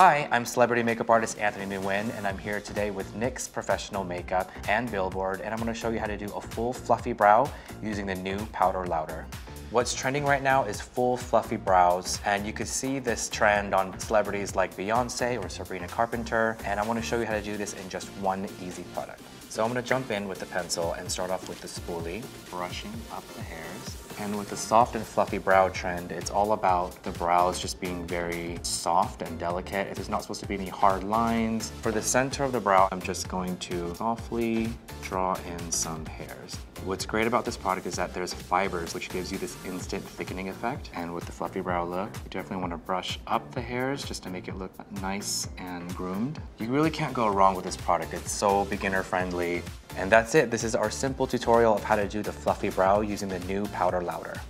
Hi, I'm celebrity makeup artist Anthony Nguyen, and I'm here today with NYX Professional Makeup and Billboard, and I'm gonna show you how to do a full fluffy brow using the new Powder Louder. What's trending right now is full fluffy brows, and you can see this trend on celebrities like Beyonce or Sabrina Carpenter, and I wanna show you how to do this in just one easy product. So I'm gonna jump in with the pencil and start off with the spoolie, brushing up the hairs. And with the soft and fluffy brow trend, it's all about the brows just being very soft and delicate. There's not supposed to be any hard lines. For the center of the brow, I'm just going to softly draw in some hairs. What's great about this product is that there's fibers, which gives you this instant thickening effect. And with the fluffy brow look, you definitely want to brush up the hairs just to make it look nice and groomed. You really can't go wrong with this product. It's so beginner friendly. And that's it. This is our simple tutorial of how to do the fluffy brow using the new Powder Louder.